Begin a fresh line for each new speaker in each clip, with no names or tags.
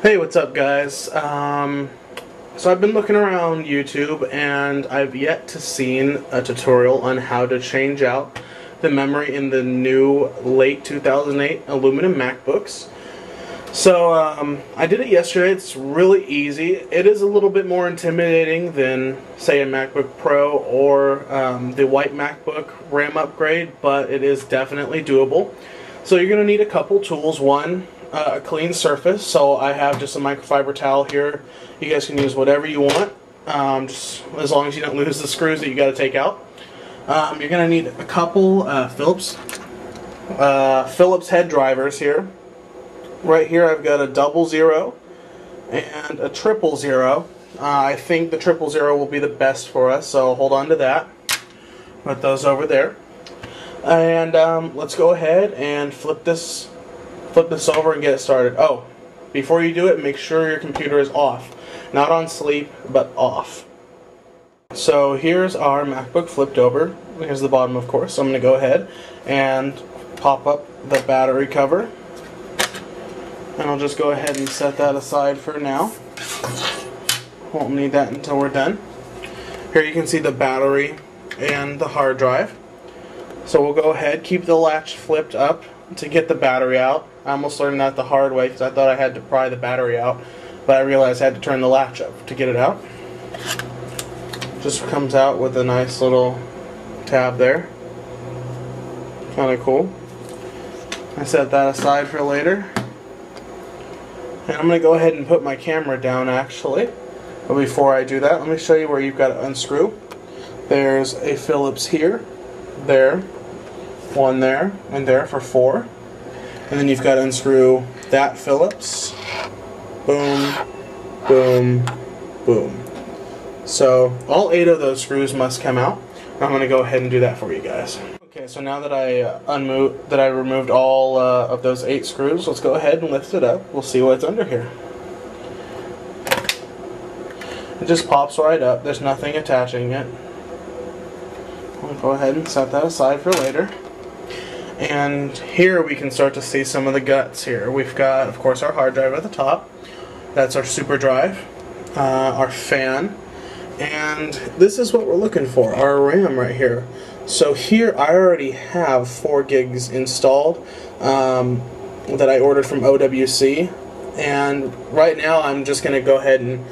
Hey, what's up guys? Um, so I've been looking around YouTube and I've yet to seen a tutorial on how to change out the memory in the new late 2008 aluminum MacBooks. So um, I did it yesterday. It's really easy. It is a little bit more intimidating than say a MacBook Pro or um, the white MacBook RAM upgrade, but it is definitely doable. So you're going to need a couple tools. One, a clean surface. So I have just a microfiber towel here. You guys can use whatever you want, um, just as long as you don't lose the screws that you got to take out. Um, you're going to need a couple uh, Phillips uh, Phillips head drivers here. Right here I've got a double zero and a triple zero. Uh, I think the triple zero will be the best for us, so hold on to that. Put those over there. And um, let's go ahead and flip this flip this over and get it started. Oh, before you do it, make sure your computer is off. Not on sleep, but off. So here's our MacBook flipped over. Here's the bottom, of course. So I'm going to go ahead and pop up the battery cover. And I'll just go ahead and set that aside for now. Won't need that until we're done. Here you can see the battery and the hard drive. So we'll go ahead, keep the latch flipped up to get the battery out. I almost learned that the hard way because I thought I had to pry the battery out, but I realized I had to turn the latch up to get it out. Just comes out with a nice little tab there. Kind of cool. I set that aside for later. And I'm going to go ahead and put my camera down actually. But before I do that, let me show you where you've got to unscrew. There's a Phillips here, there, one there, and there for four. And then you've got to unscrew that Phillips. Boom, boom, boom. So all eight of those screws must come out. I'm going to go ahead and do that for you guys. Okay, so now that I uh, unmoved, that I removed all uh, of those eight screws, let's go ahead and lift it up. We'll see what's under here. It just pops right up. There's nothing attaching it. I'll go ahead and set that aside for later. And here we can start to see some of the guts here. We've got, of course, our hard drive at the top. That's our super drive, uh, our fan, and this is what we're looking for, our RAM right here. So here I already have 4 gigs installed um, that I ordered from OWC, and right now I'm just going to go ahead and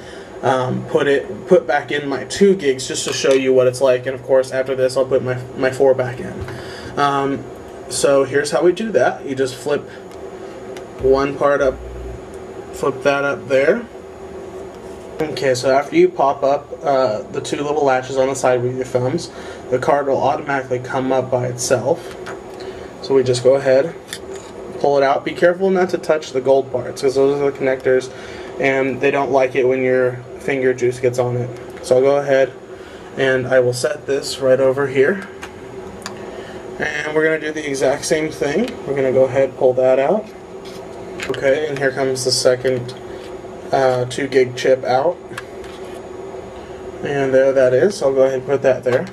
um, put it put back in my 2 gigs just to show you what it's like, and of course after this I'll put my, my 4 back in. Um, so here's how we do that. You just flip one part up, flip that up there. Okay, so after you pop up uh, the two little latches on the side with your thumbs, the card will automatically come up by itself. So we just go ahead, pull it out. Be careful not to touch the gold parts because those are the connectors and they don't like it when your finger juice gets on it. So I'll go ahead and I will set this right over here. And we're going to do the exact same thing. We're going to go ahead pull that out. Okay, and here comes the second uh, 2 gig chip out. And there that is. I'll go ahead and put that there.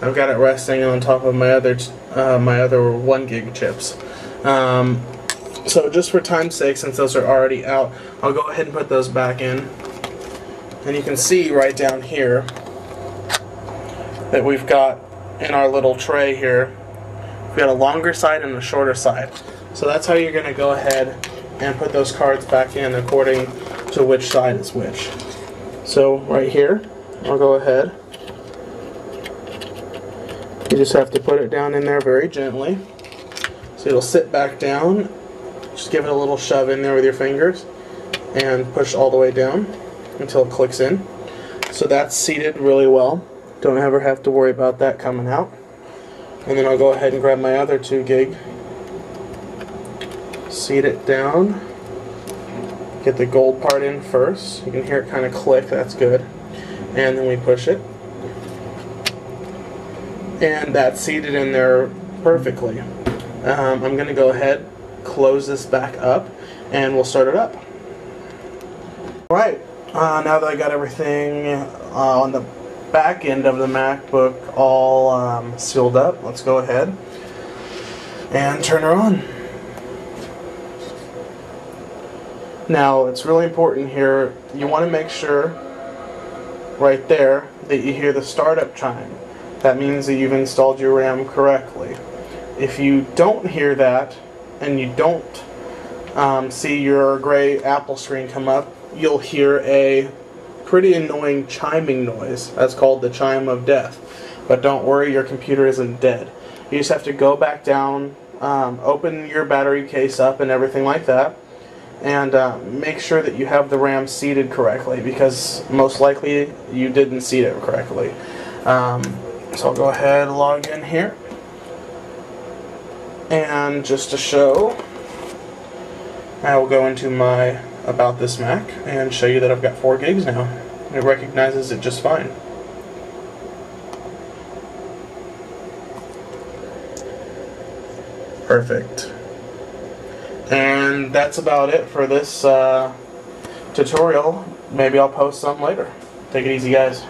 I've got it resting on top of my other uh, my other 1 gig chips. Um, so just for time's sake, since those are already out, I'll go ahead and put those back in. And you can see right down here that we've got in our little tray here, we got a longer side and a shorter side. So that's how you're going to go ahead and put those cards back in according to which side is which. So right here, I'll go ahead. You just have to put it down in there very gently. So it'll sit back down. Just give it a little shove in there with your fingers and push all the way down until it clicks in. So that's seated really well. Don't ever have to worry about that coming out. And then I'll go ahead and grab my other 2 gig, seat it down, get the gold part in first. You can hear it kind of click, that's good. And then we push it. And that's seated in there perfectly. Um, I'm going to go ahead, close this back up, and we'll start it up. Alright, uh, now that I got everything uh, on the back end of the MacBook all um, sealed up. Let's go ahead and turn her on. Now, it's really important here, you want to make sure right there that you hear the startup chime. That means that you've installed your RAM correctly. If you don't hear that and you don't um, see your gray Apple screen come up, you'll hear a pretty annoying chiming noise. That's called the chime of death. But don't worry, your computer isn't dead. You just have to go back down, um, open your battery case up and everything like that, and uh, make sure that you have the RAM seated correctly because most likely you didn't seat it correctly. Um, so I'll go ahead and log in here. And just to show, I will go into my About This Mac and show you that I've got 4 gigs now. It recognizes it just fine. Perfect. And that's about it for this uh, tutorial. Maybe I'll post some later. Take it easy, guys.